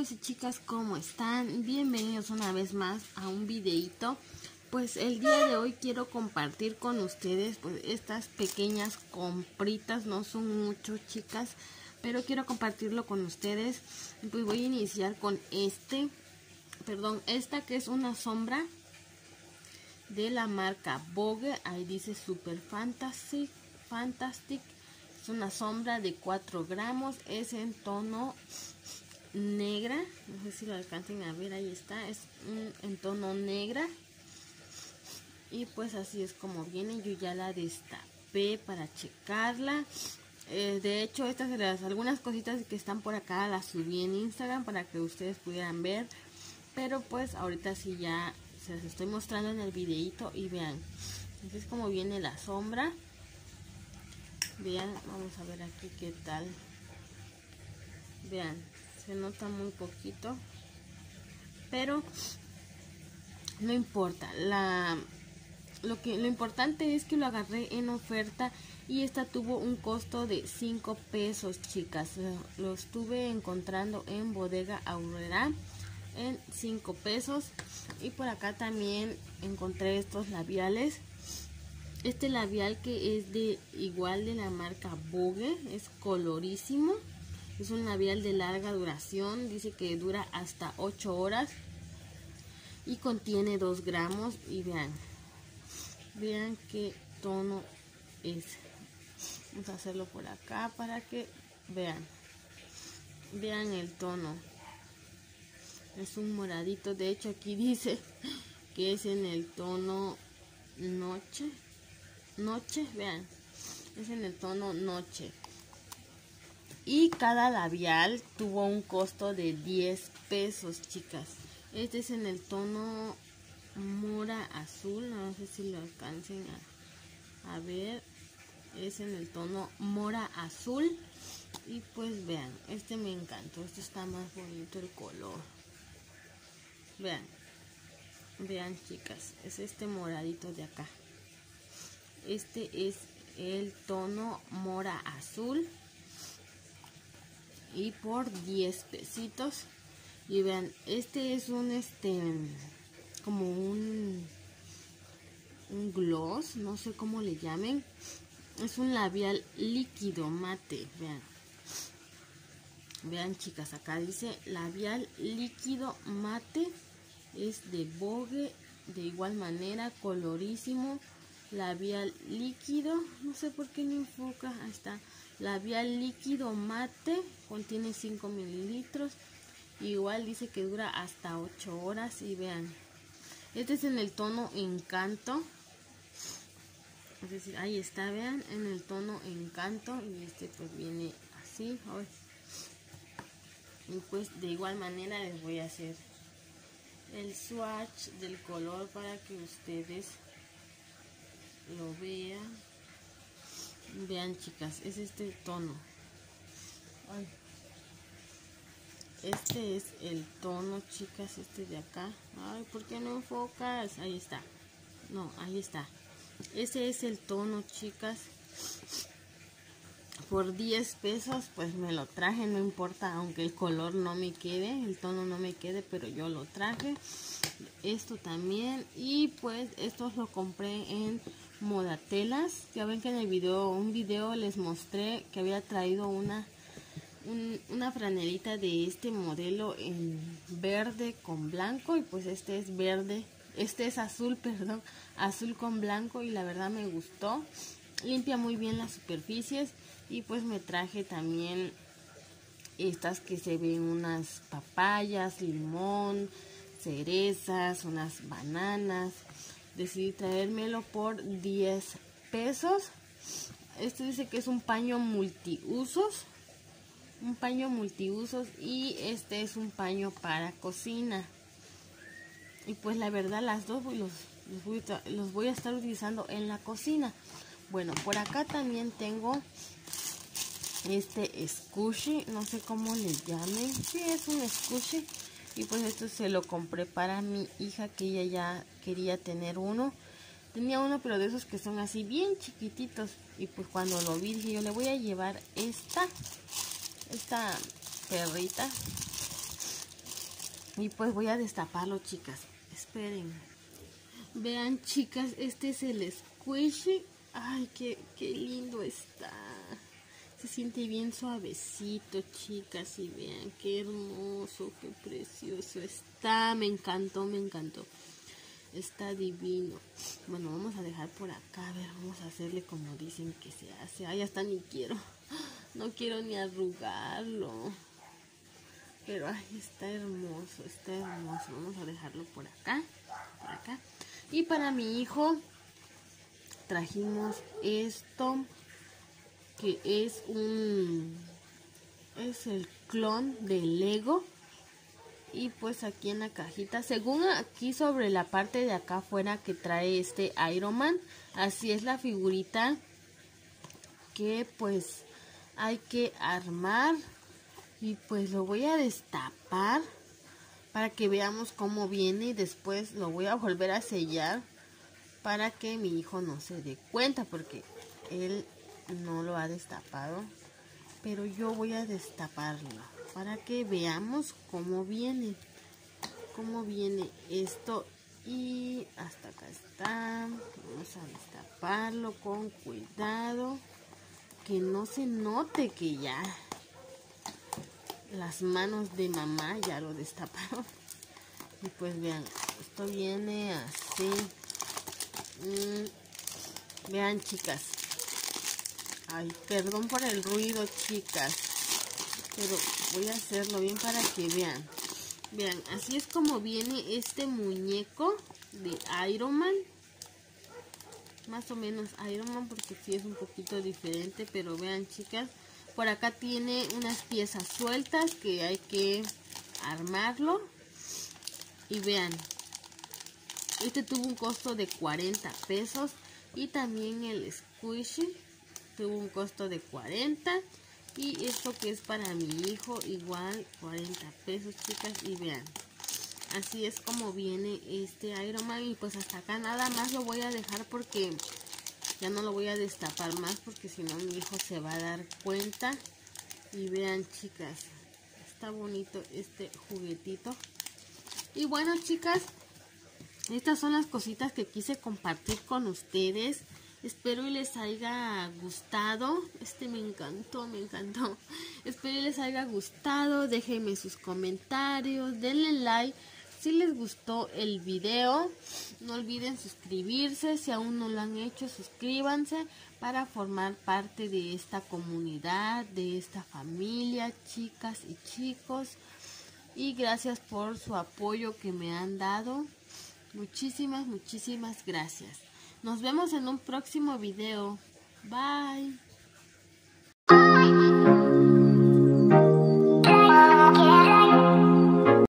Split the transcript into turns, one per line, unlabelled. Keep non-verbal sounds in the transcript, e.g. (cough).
chicos y chicas, ¿cómo están? Bienvenidos una vez más a un videito. Pues el día de hoy quiero compartir con ustedes pues estas pequeñas compritas, no son mucho chicas, pero quiero compartirlo con ustedes. Pues voy a iniciar con este, perdón, esta que es una sombra de la marca Vogue, ahí dice Super Fantasy, Fantastic. Es una sombra de 4 gramos, es en tono negra, no sé si lo alcancen a ver, ahí está, es en tono negra. Y pues así es como viene, yo ya la destapé para checarla. Eh, de hecho, estas algunas cositas que están por acá las subí en Instagram para que ustedes pudieran ver. Pero pues ahorita sí ya se las estoy mostrando en el videito y vean. Así es como viene la sombra. Vean, vamos a ver aquí qué tal. Vean, se nota muy poquito pero no importa. La lo que lo importante es que lo agarré en oferta y esta tuvo un costo de 5 pesos chicas. Lo estuve encontrando en bodega aurora en 5 pesos. Y por acá también encontré estos labiales. Este labial que es de igual de la marca Vogue es colorísimo es un labial de larga duración, dice que dura hasta 8 horas y contiene 2 gramos y vean, vean qué tono es. Vamos a hacerlo por acá para que vean, vean el tono. Es un moradito, de hecho aquí (laughs) dice que es en el tono noche, noche, vean, es en el tono noche y cada labial tuvo un costo de 10 pesos chicas. Este es en el tono mora azul no sé si lo alcancen a, ver. Es en el tono mora azul. Y pues vean este me encantó este está más bonito el color. Vean vean chicas es este moradito de acá. Este es el tono mora azul y por 10 pesitos. Y vean este es un este como un un gloss no sé cómo le llamen. Es un labial líquido mate vean. Vean chicas acá dice labial líquido mate. Es de Vogue de igual manera colorísimo labial líquido. No sé por qué no enfoca ahí está labial líquido mate contiene 5 mililitros. Igual dice que dura hasta 8 horas y vean. Este es en el tono encanto. Es decir ahí está vean en el tono encanto. Y este pues viene así. Y pues de igual manera les voy a hacer el swatch del color para que ustedes lo vean Vean chicas, es este tono. Este es el tono, chicas, este de acá. Ay, ¿por qué no enfocas? Ahí está. No, ahí está. Ese es el tono, chicas. Por 10 pesos, pues me lo traje, no importa, aunque el color no me quede, el tono no me quede, pero yo lo traje. Esto también. Y pues, estos lo compré en modatelas. Ya ven que en el video, un video les mostré que había traído una, una franelita de este modelo en verde con blanco y pues este es verde, este es azul, (laughs) perdón, azul con blanco y la verdad me gustó. Limpia muy bien las superficies y pues me traje también estas que se ven unas papayas, limón, cerezas, unas bananas decidí traérmelo por 10 pesos. Este dice que es un paño multiusos. Un paño multiusos y este es un paño para cocina. Y pues la verdad las dos los, voy, a estar utilizando en la cocina. Bueno, por acá también tengo este squishy, no sé cómo le llamen. Sí, es un squishy y pues esto se lo compré para mi hija que ella ya quería tener uno tenía uno pero de esos que son así bien chiquititos y pues cuando lo vi dije yo le voy a llevar esta esta perrita Y pues voy a destaparlo, chicas. Esperen. Vean, chicas, este es el squishy. Ay, qué, qué lindo está. Se siente bien suavecito, chicas. Y vean qué hermoso, qué precioso está. Me encantó, me encantó. Está divino. Bueno, vamos a dejar por acá. A ver, vamos a hacerle como dicen que se hace. Ay, hasta ni quiero. (gasps) No quiero ni arrugarlo. Pero ay, está hermoso, está hermoso. Vamos a dejarlo por acá. Por acá. Y para mi hijo trajimos esto que es un es el clon de Lego. Y pues aquí en la cajita según aquí sobre la parte de acá afuera que trae este Iron Man así es la figurita que pues hay que armar. Y pues lo voy a destapar para que veamos cómo viene y después lo voy a volver a sellar para que mi hijo no se dé cuenta porque él no lo ha destapado pero yo voy a destaparlo para que veamos cómo viene cómo viene esto. Y hasta acá está. Vamos a destaparlo con cuidado que no se note que ya las manos de mamá ya lo destaparon. Y pues vean esto viene así. Mm, vean chicas Ay, perdón por el ruido, chicas. Pero voy a hacerlo bien para que vean. Vean, así es como viene este muñeco de Iron Man. Más o menos Iron Man porque sí es un poquito diferente. Pero vean, chicas. Por acá tiene unas piezas sueltas que hay que armarlo. Y vean. Este tuvo un costo de 40 pesos. Y también el squishy tuvo un costo de 40 y esto que es para mi hijo igual 40 pesos chicas y vean. Así es como viene este Iron Man y pues hasta acá nada más lo voy a dejar porque ya no lo voy a destapar más porque si no mi hijo se va a dar cuenta. Y vean chicas está bonito este juguetito. Y bueno chicas estas son las cositas que quise compartir con ustedes Espero y les haya gustado. Este me encantó, me encantó. (laughs) Espero y les haya gustado. Déjenme sus comentarios. Denle like si les gustó el video. No olviden suscribirse. Si aún no lo han hecho, suscríbanse para formar parte de esta comunidad, de esta familia, chicas y chicos. Y gracias por su apoyo que me han dado. Muchísimas, muchísimas gracias. Nos vemos en un próximo video. Bye.